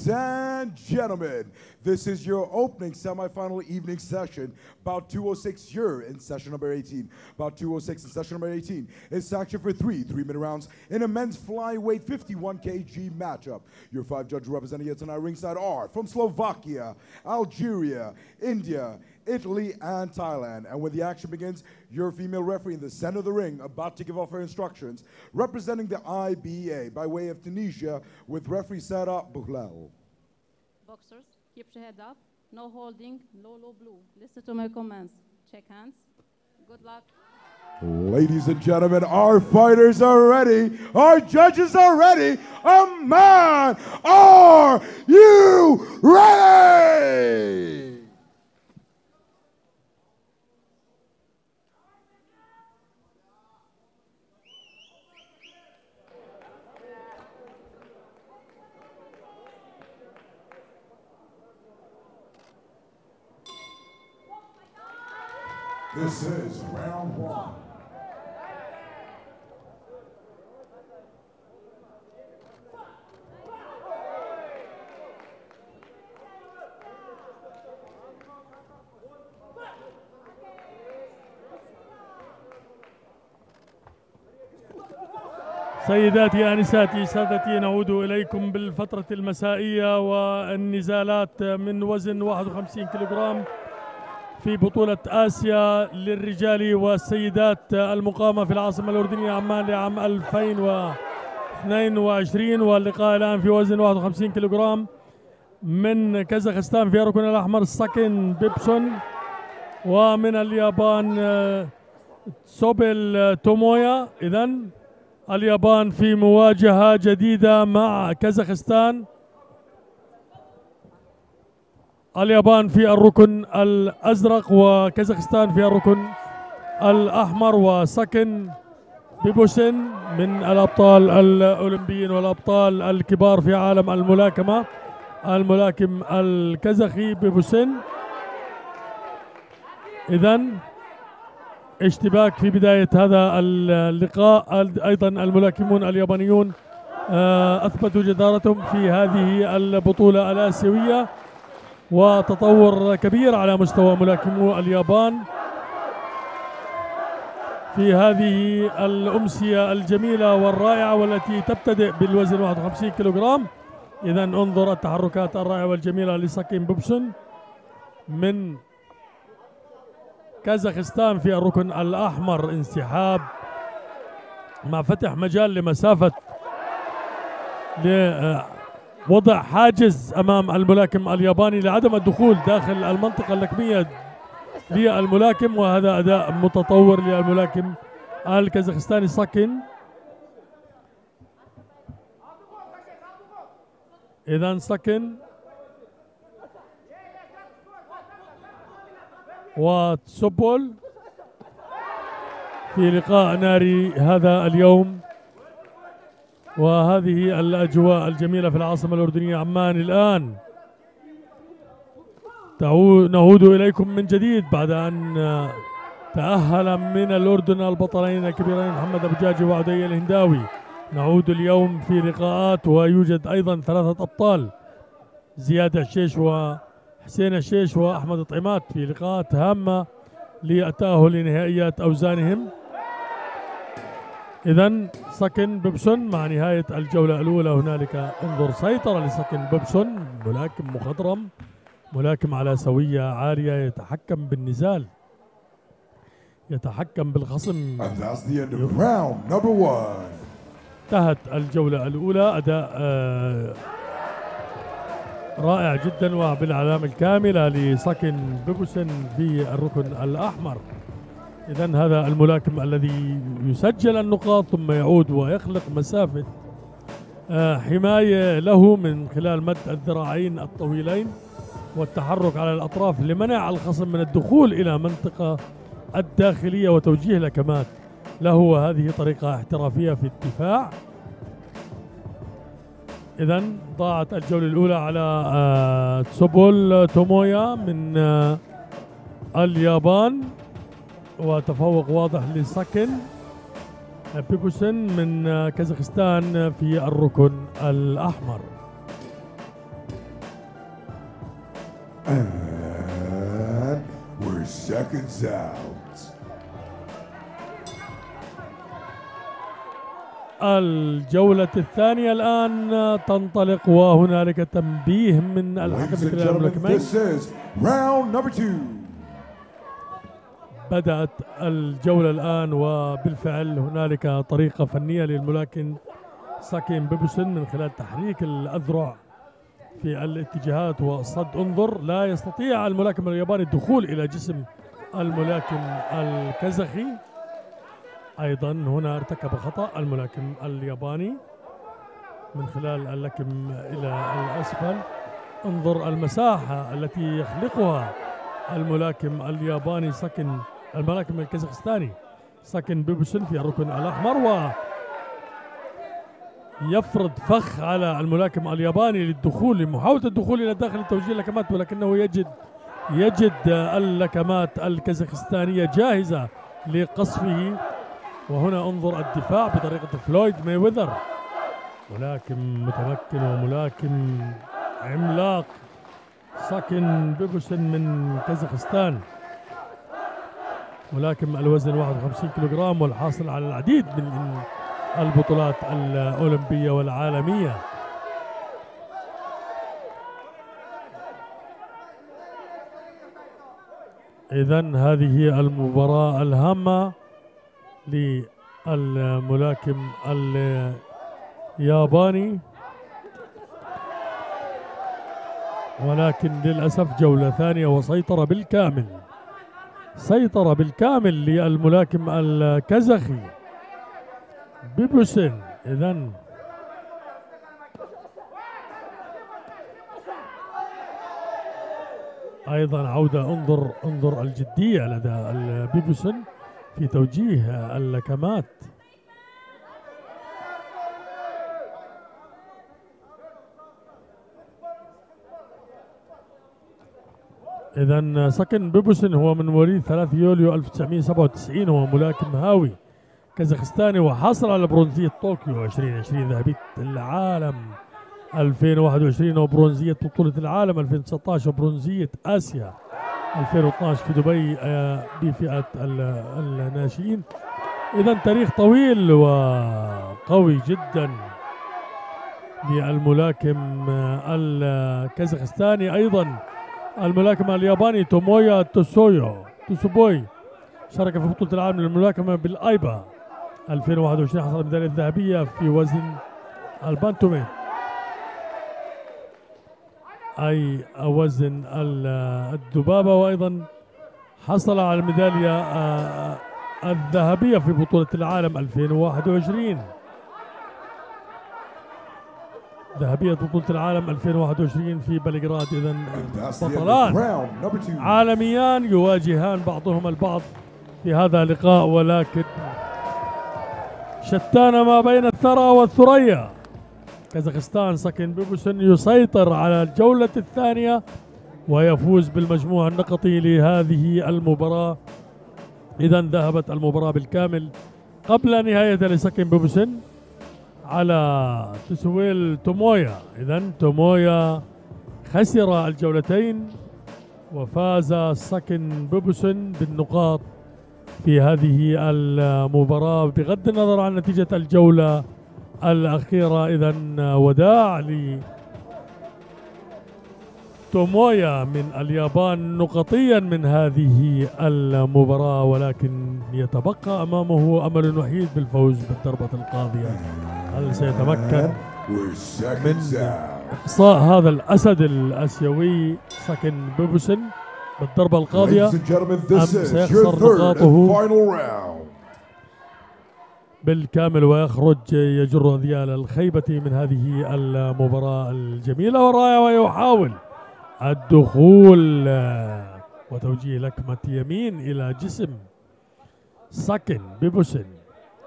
Ladies and gentlemen, this is your opening semifinal evening session. Bout 206, you're in session number 18. Bout 206 in session number 18 is sanctioned for three three-minute rounds in a men's flyweight 51 kg matchup. Your five judges representing here tonight ringside are from Slovakia, Algeria, India, Italy, and Thailand. And when the action begins, your female referee in the center of the ring about to give off her instructions, representing the IBA by way of Tunisia with referee Sarah Bouhlal. Boxers, keep your head up. No holding, no low blue. Listen to my commands. Check hands. Good luck. Ladies and gentlemen, our fighters are ready. Our judges are ready. A man, are you ready? This is round one. سيداتي آنساتي سادتي نعود إليكم بالفترة المسائية والنزالات من وزن 51 كيلوغرام في بطولة آسيا للرجال والسيدات المقامة في العاصمة الأردنية عمان لعام 2022 واللقاء الآن في وزن 51 كيلوغرام من كازاخستان. في الركن الأحمر ساكن بيبسون ومن اليابان آه، سوبل تومويا. إذا اليابان في مواجهة جديدة مع كازاخستان. اليابان في الركن الأزرق وكازاخستان في الركن الأحمر وسكن بيبوسن من الأبطال الأولمبيين والأبطال الكبار في عالم الملاكمة الملاكم الكازاخي بيبوسن إذا اشتباك في بداية هذا اللقاء. أيضا الملاكمون اليابانيون آه، أثبتوا جدارتهم في هذه البطولة الآسيوية. وتطور كبير على مستوى ملاكمو اليابان في هذه الأمسية الجميلة والرائعة والتي تبتدئ بالوزن 51 كيلوغرام. إذا انظر التحركات الرائعة والجميلة لساكين بوبسون من كازاخستان في الركن الأحمر. انسحاب مع فتح مجال لمسافة وضع حاجز أمام الملاكم الياباني لعدم الدخول داخل المنطقة اللكمية للملاكم وهذا أداء متطور للملاكم الكازاخستاني ساكن. اذا ساكن. وتسوبول في لقاء ناري هذا اليوم. وهذه الأجواء الجميلة في العاصمة الأردنية عمان الآن. نعود إليكم من جديد بعد أن تأهل من الأردن البطلين الكبيرين محمد أبو جاجي وعدي الهنداوي. نعود اليوم في لقاءات ويوجد أيضا ثلاثة أبطال. زياد الشيش وحسين الشيش وأحمد طعيمات في لقاءات هامة للتأهل لنهائيات أوزانهم. إذا سكن بيبسون مع نهاية الجولة الأولى هنالك. انظر سيطرة لسكن بيبسون. ملاكم مخضرم. ملاكم على سوية عالية. يتحكم بالنزال. يتحكم بالخصم. انتهت الجولة الأولى. أداء آه رائع جدا وبالعلامة الكاملة لسكن بيبسون في الركن الأحمر. إذا هذا الملاكم الذي يسجل النقاط ثم يعود ويخلق مسافة آه، حماية له من خلال مد الذراعين الطويلين والتحرك على الأطراف لمنع الخصم من الدخول إلى منطقة الداخلية وتوجيه لكمات له وهذه طريقة احترافية في الدفاع. إذا ضاعت الجولة الأولى على آه، تسوبول تومويا من آه، اليابان. وتفوق واضح لسكن بيبوسن من كازاخستان في الركن الأحمر. And we're seconds out. الجولة الثانية الآن تنطلق وهنالك تنبيه من الحكم Ladies and كلا gentlemen, الملاكمين this is round number two. بدأت الجولة الآن وبالفعل هنالك طريقة فنية للملاكم ساكين بيبوسن من خلال تحريك الأذرع في الاتجاهات وصد انظر. لا يستطيع الملاكم الياباني الدخول إلى جسم الملاكم الكازاخي. أيضا هنا ارتكب خطأ الملاكم الياباني من خلال اللكم إلى الأسفل. انظر المساحة التي يخلقها الملاكم الياباني سكن الملاكم الكازاخستاني سكن بيبوسن في الركن الأحمر و يفرض فخ على الملاكم الياباني للدخول لمحاولة الدخول إلى داخل توجيه اللكمات ولكنه يجد يجد اللكمات الكازاخستانية جاهزة لقصفه. وهنا انظر الدفاع بطريقة فلويد ميوذر ملاكم متمكن وملاكم عملاق ساكن بيبوسن من كازاخستان. ملاكم الوزن 51 كيلوغرام والحاصل على العديد من البطولات الأولمبية والعالمية. إذا هذه المباراة الهامة للملاكم الياباني. ولكن للأسف جولة ثانية وسيطرة بالكامل. سيطرة بالكامل للملاكم الكازاخي بيبوسن إذا أيضا عودة انظر انظر الجدية لدى بيبوسن في توجيه اللكمات إذا سكن بيبوسن هو من مواليد 3 يوليو 1997 هو ملاكم هاوي كازاخستاني وحصل على برونزية طوكيو 2020 ذهبية العالم 2021 وبرونزية بطولة العالم 2019 وبرونزية آسيا 2012 في دبي آه، بفئة الناشئين. إذا تاريخ طويل وقوي جدا للملاكم آه، الكازاخستاني أيضا. الملاكم الياباني تومويا توسويو توسوبوي شارك في بطولة العالم للملاكمة بالآيبا. 2021 حصل الميدالية الذهبية في وزن البانتومين أي وزن الذبابة. وأيضا حصل على الميدالية آه، الذهبية في بطولة العالم 2021 ذهبية بطولة العالم 2021 في بلغراد. إذا بطلان عالميان يواجهان بعضهما البعض في هذا اللقاء ولكن شتان ما بين الثرى والثريا. كازاخستان سكن بيبوسن يسيطر على الجولة الثانية ويفوز بالمجموع النقطي لهذه المباراة. إذا ذهبت المباراة بالكامل قبل نهاية لسكن بيبوسن على تسويل تومويا. إذا تومويا خسر الجولتين وفاز سكن بيبوسن بالنقاط في هذه المباراة بغض النظر عن نتيجة الجولة الأخيرة. إذا وداع ل تومويا من اليابان نقطيا من هذه المباراة ولكن يتبقى أمامه أمل وحيد بالفوز بالضربة القاضية. هل سيتمكن من إقصاء هذا الأسد الآسيوي ساكن بوبوسن بالضربة القاضية؟ أم سيخسر نقاطه بالكامل ويخرج يجر ذيال الخيبة من هذه المباراة الجميلة والرائعة ويحاول الدخول وتوجيه لكمة يمين إلى جسم ساكن بيبوسن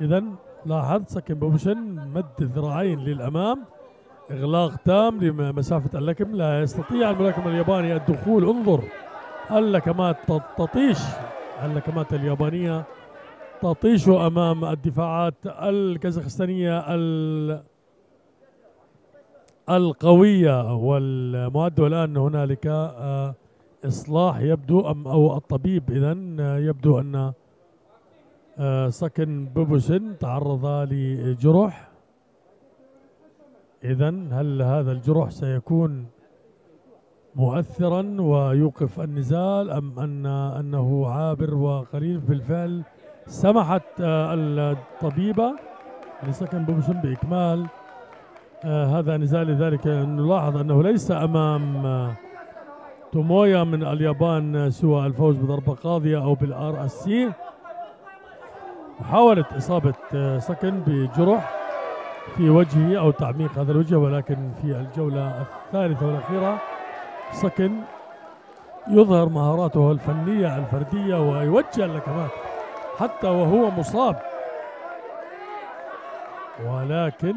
إذا لاحظ ساكن بيبوسن مد الذراعين للأمام. إغلاق تام لمسافة اللكم. لا يستطيع الملاكم الياباني الدخول. انظر. اللكمات تطيش. اللكمات اليابانية تطيش أمام الدفاعات الكازاخستانية ال القوية والمؤدة الان هنالك آه، إصلاح يبدو أم أو الطبيب. اذا آه، يبدو أن آه، سكن بوبوسن تعرض لجرح اذا هل هذا الجرح سيكون مؤثرا ويوقف النزال أم ان أنه عابر وقليل؟ بالفعل سمحت آه، الطبيبة لسكن بوبوسن بإكمال آه، هذا نزال لذلك نلاحظ أنه ليس أمام آه، تومويا من اليابان سوى الفوز بضربة قاضية أو بال RSC. محاولة إصابة سكن بجرح في وجهه أو تعميق هذا الوجه ولكن في الجولة الثالثة والأخيرة سكن يظهر مهاراته الفنية الفردية ويوجه اللكمات حتى وهو مصاب. ولكن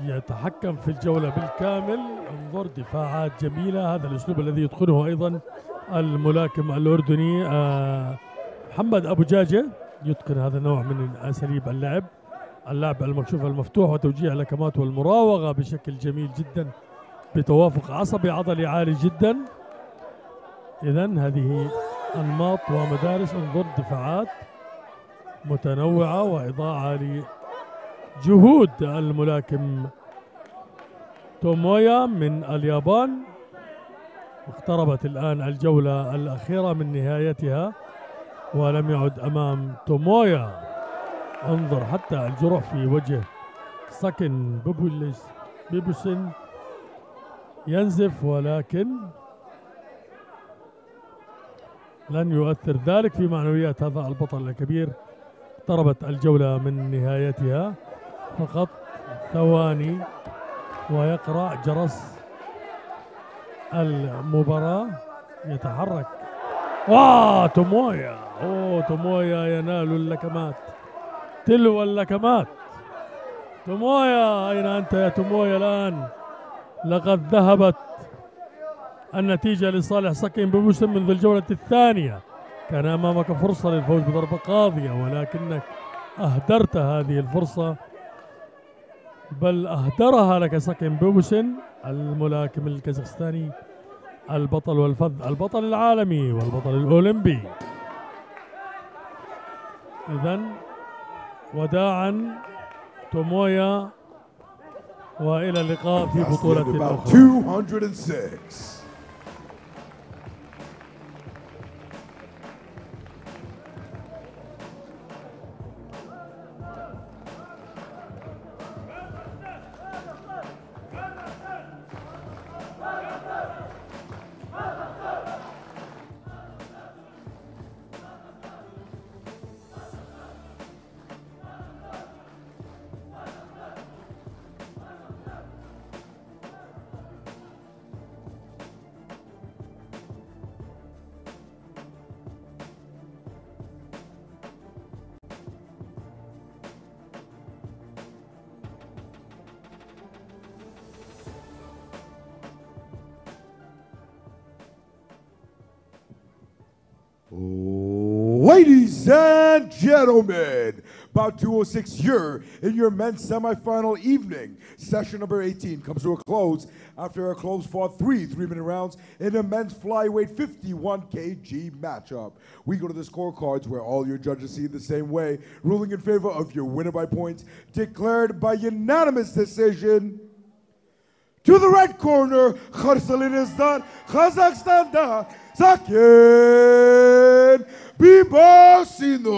يتحكم في الجولة بالكامل. انظر دفاعات جميلة هذا الأسلوب الذي يتقنه أيضا الملاكم الأردني آه، محمد أبو جاجة. يتقن هذا النوع من أساليب اللعب. اللعب المكشوف المفتوح وتوجيه اللكمات والمراوغة بشكل جميل جدا بتوافق عصبي عضلي عالي جدا. إذا هذه أنماط ومدارس انظر دفاعات متنوعة وإضاعة لجهود الملاكم تومويا من اليابان. اقتربت الآن الجولة الأخيرة من نهايتها. ولم يعد أمام تومويا. انظر حتى الجروح في وجه سكن بوبوليس بيبوسن ينزف ولكن لن يؤثر ذلك في معنويات هذا البطل الكبير. اقتربت الجولة من نهايتها فقط ثواني ويقرأ جرس المباراة. يتحرك. تومويا اوه تومويا ينال اللكمات. تلو اللكمات. تومويا أين أنت يا تومويا الآن؟ لقد ذهبت النتيجة لصالح سكين بموسم منذ الجولة الثانية. كان أمامك فرصة للفوز بضربة قاضية ولكنك أهدرت هذه الفرصة. بل أهدرها لك سكين بوبوسن الملاكم الكازاخستاني. البطل والفذ البطل العالمي والبطل الأولمبي. إذا وداعا تومويا وإلى اللقاء في بطولة أخرى Ladies and gentlemen, about 206 year in your men's semifinal evening. Session number 18 comes to a close after a close fought three three-minute rounds in a men's flyweight 51 kg matchup. We go to the scorecards where all your judges see the same way, ruling in favor of your winner by points, declared by unanimous decision. To the right corner, Kharsalinizdan, Kazakhstan, Zakin Pibocino.